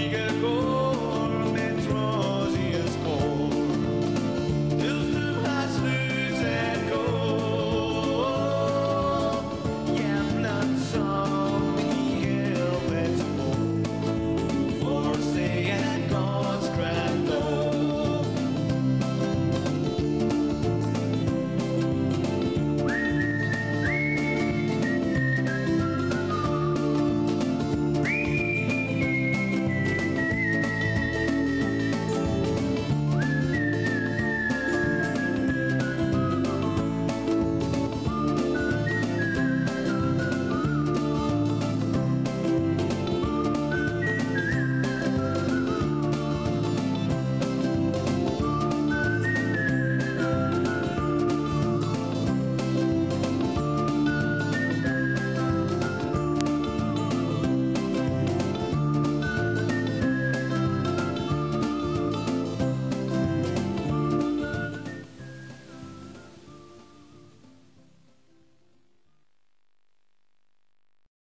一个